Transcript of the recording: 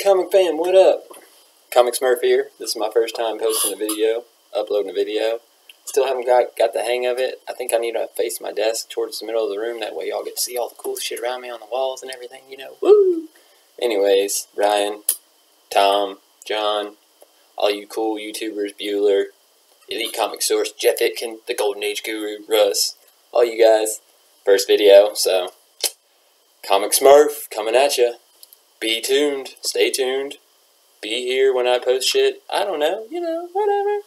Comic fam, what up? Comic Smurph here. This is my first time posting a video, uploading a video. Still haven't got, got the hang of it. I think I need to face my desk towards the middle of the room. That way y'all get to see all the cool shit around me on the walls and everything, you know. Woo! Anyways, Ryan, Tom, John, all you cool YouTubers, Bueller, Elite Comic Source, Jeff Itkin, the Golden Age Guru, Russ, all you guys. First video, so Comic Smurph coming at ya. Be tuned, stay tuned, be here when I post shit. I don't know, you know, whatever.